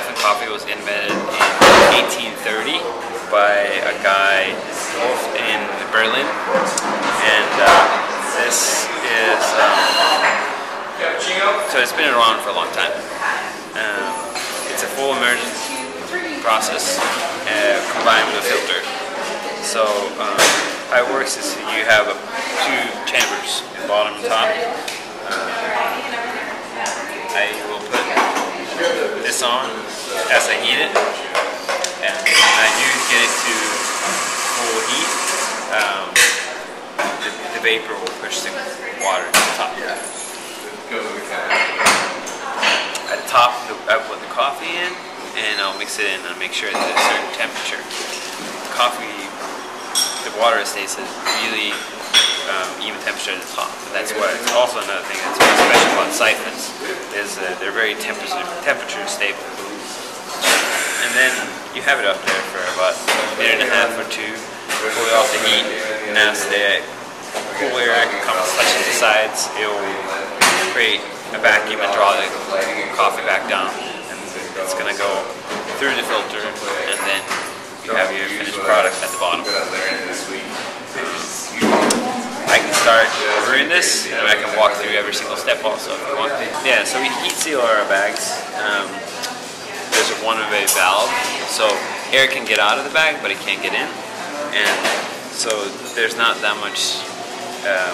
siphon coffee was invented in 1830 by a guy in Berlin, and uh, this is um, so it's been around for a long time. Um, it's a full immersion process uh, combined with a filter. So um, how it works is you have two chambers, bottom and top. I will put this on as I heat it, and when I do get it to full heat, um, the, the, vapor will push the water to the top. At the top, I put the coffee in, and I'll mix it in and make sure it's at a certain temperature. The coffee, the water stays at really um, even temperature at the top. And that's why it's also another thing that's special about siphons is uh, they're very temperature temperature stable. And then you have it up there for about a minute and a half or two, pull it off the heat, and as the cool air comes touching the sides, it will create a vacuum and draw the coffee back down. And it's going to go through the filter, and then you have your finished product at the bottom. I can start brewing this, and I can walk through every single step also if you want. Yeah, so we heat seal our bags. Um, there's a one-way valve, so air can get out of the bag, but it can't get in. And so there's not that much um,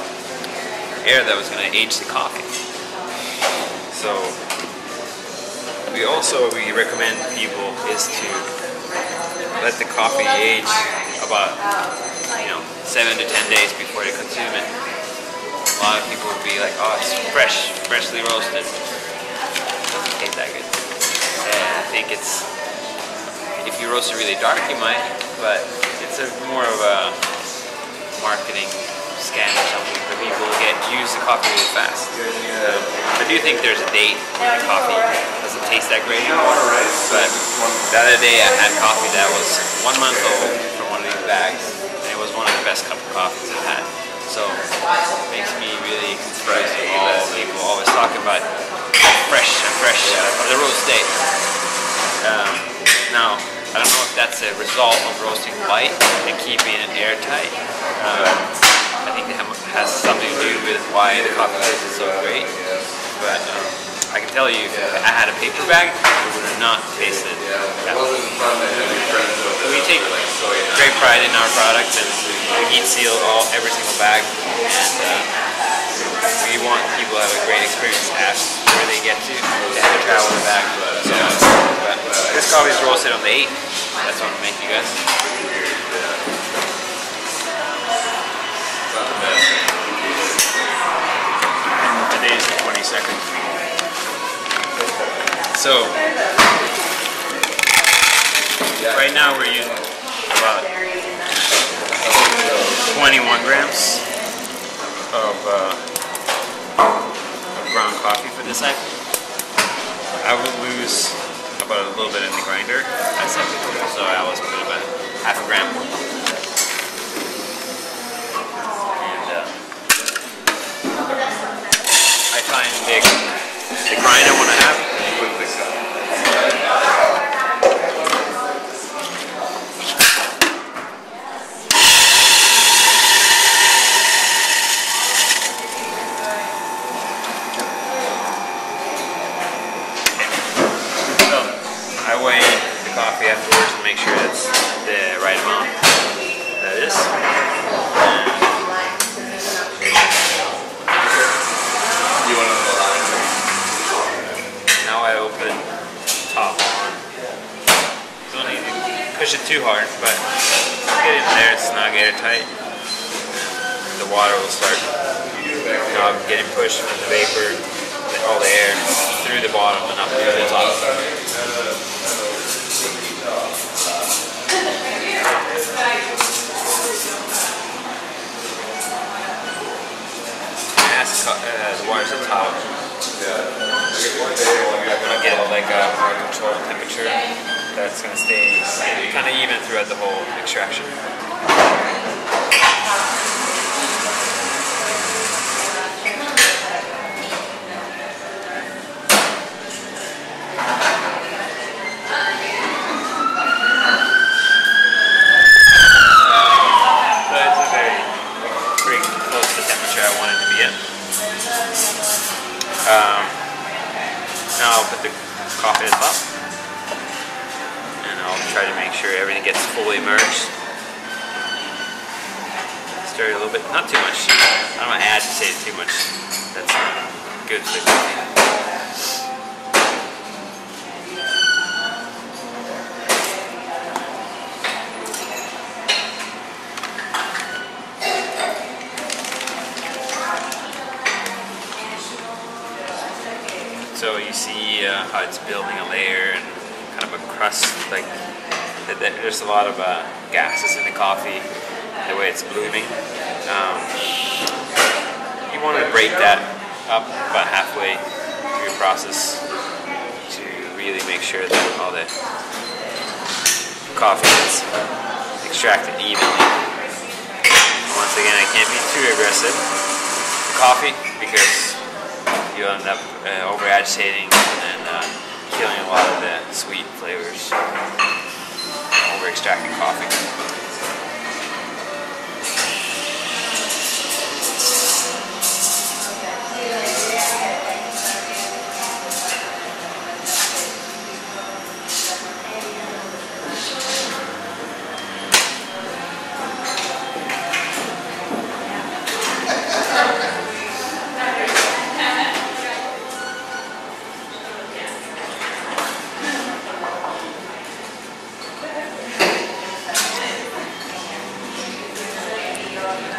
air that was going to age the coffee. So we also we recommend people is to let the coffee age about you know seven to ten days before they consume it. A lot of people will be like, oh, it's fresh, freshly roasted. Doesn't taste that good. Think it's if you roast it really dark, you might, but it's a more of a marketing scam or something for people to get use the coffee really fast. Um, I do think there's a date when the coffee doesn't taste that great anymore. But the other day I had coffee that was one month old from one of these bags, and it was one of the best cup of coffees I've had. So it makes me really surprised with all people always talking about fresh and fresh uh, the roast date. Um, now, I don't know if that's a result of roasting light and keeping it airtight. Um, I think it has something to do with why the coffee is so great. But um, I can tell you, if I had a paper bag, it would not tasted that. We take great pride in our product and we heat seal all every single bag. And uh, we want people to have a great experience at where they get to. They have to travel. So, but this coffee is roasted on the 8. That's what I'm making you guys. And today's the 22nd. So, right now we're using about 21 grams of, uh, ground coffee for this item. I would lose about a little bit in the grinder I would so I always put about half a gram more. And uh, I find the, the grind I have So I weigh the coffee afterwards to make sure it's the right amount. That is. You want to Now I open top on. Don't need to push it too hard, but get in there, it's not airtight. The water will start you getting pushed from the vapor, all the air through the bottom and up through the top. As the, uh, the water's at top, I'm gonna get like a more controlled temperature that's going to stay kind of even throughout the whole extraction. Um, now I'll put the coffee in the top make sure everything gets fully immersed. Stir it a little bit, not too much. I don't want to agitate it too much. That's good for. So you see uh, how it's building a layer and kind of a crust, like th- th- there's a lot of uh, gases in the coffee, the way it's blooming. Um, you want to break that up about halfway through your process to really make sure that all the coffee is extracted evenly. Once again, I can't be too aggressive with coffee because you end up uh, over agitating and uh, killing a lot of the sweet flavors. Over extracting coffee.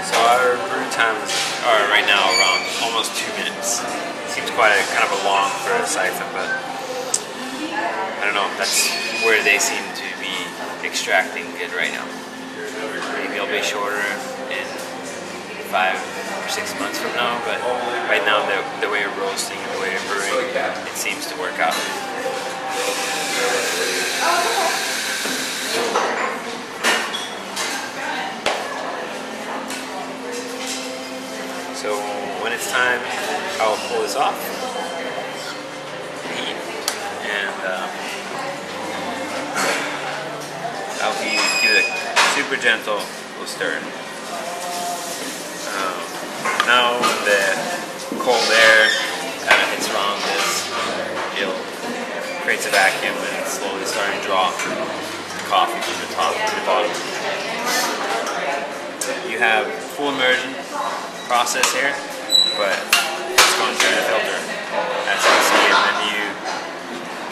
So our brew times are right now around almost two minutes. Seems quite a, kind of a long for a siphon, but I don't know. That's where they seem to be extracting good right now. Maybe it'll be shorter in five or six months from now, but right now the, the way we're roasting and the way we're brewing, it seems to work out. So when it's time, I'll pull this off, and um, I'll be, give it a super gentle little stir. Um, now the cold air kind of hits around this, it creates a vacuum and it's slowly starting to draw the coffee from the top to the bottom. You have full immersion process here, but going through the filter as you see, and then you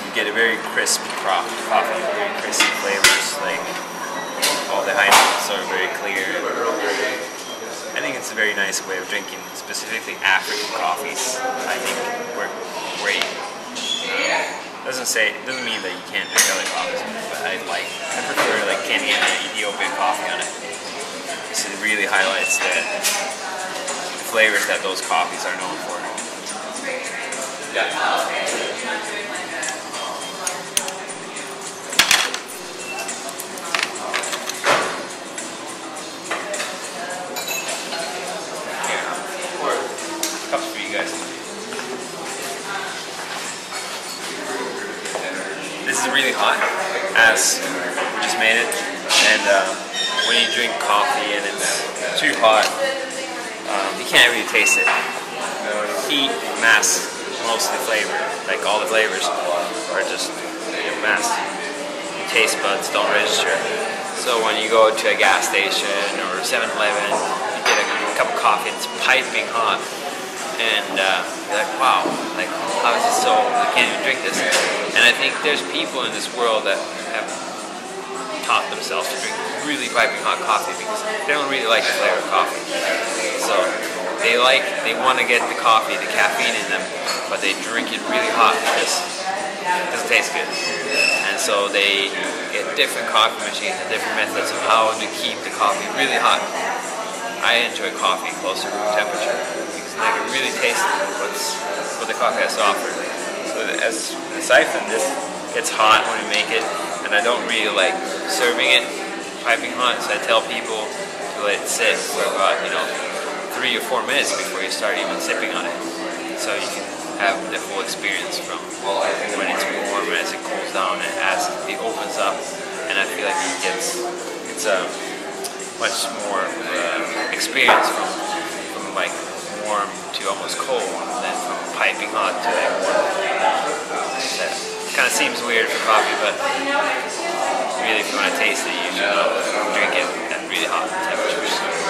you get a very crisp crop coffee, very crisp flavors, like all the high notes are very clear. I think it's a very nice way of drinking, specifically African coffees. I think work great. Um, doesn't say doesn't mean that you can't drink other coffees, but I like I prefer like Kenyan or Ethiopian coffee on it. So it really highlights the flavors that those coffees are known for. Pour cups for you guys. This is really hot, as we just made it, and um, when you drink coffee and it's too hot, um, you can't really taste it. Heat masks most of the flavor, like all the flavors are just masked. Your taste buds don't register. So when you go to a gas station or 7-Eleven, you get a cup of coffee, it's piping hot, and uh, you're like, wow, like how is it so? I can't even drink this. And I think there's people in this world that have taught themselves to drink really piping hot coffee because they don't really like the flavor of coffee. So they like, they want to get the coffee, the caffeine in them, but they drink it really hot because it doesn't taste good. And so they get different coffee machines and different methods of how to keep the coffee really hot. I enjoy coffee closer to room temperature because I can really taste what's, what the coffee has to offer. So as a siphon, this gets hot when we make it, and I don't really like serving it piping hot, so I tell people to let it sit for you know, three or four minutes before you start even sipping on it. So you can have the full experience from when it's warm as it cools down and as it opens up. And I feel like it gets, it's a much more uh, experience from, from like warm to almost cold than from piping hot to like warm. That kind of seems weird for coffee, but really, if you want to taste it, you should drink it at really hot temperature.